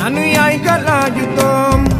Ano ay kalajutom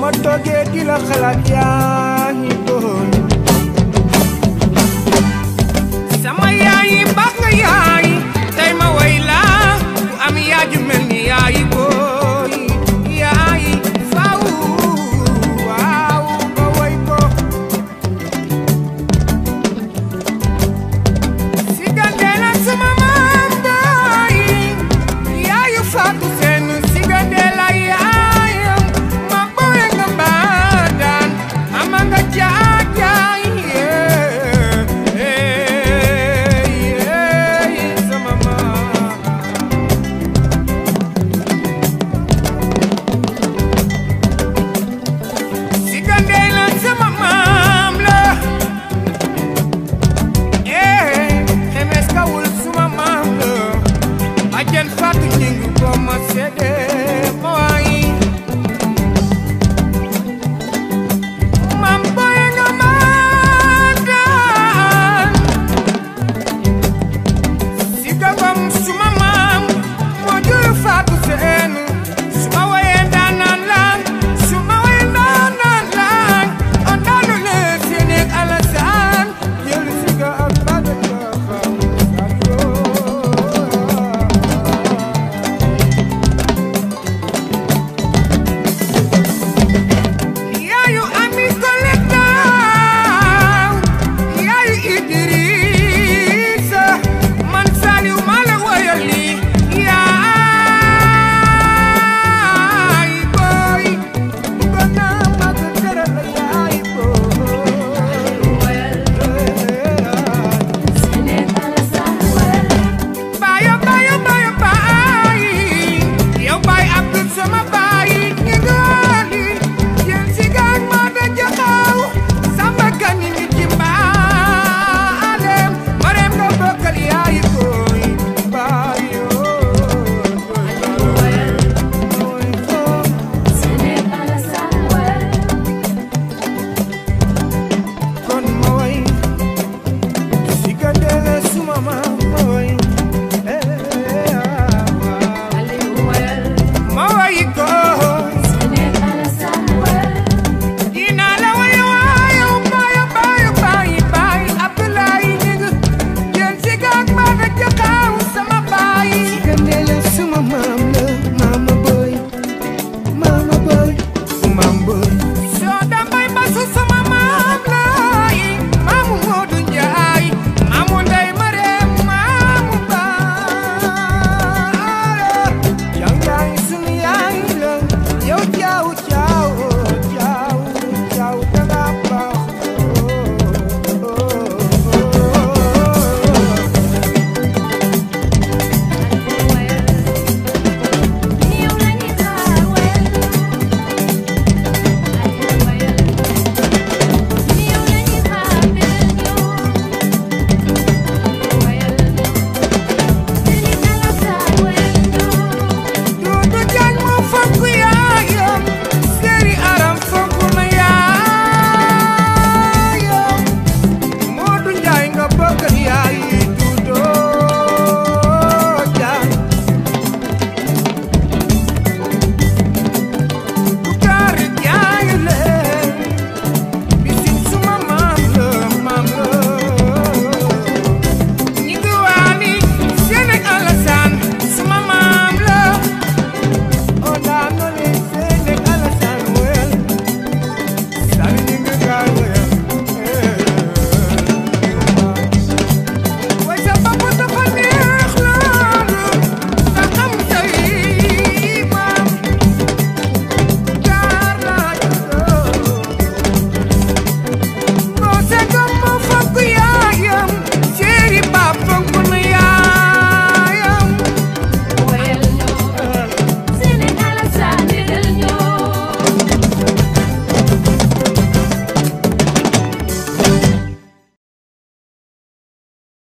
ma toogee di la xalaat yaa ngi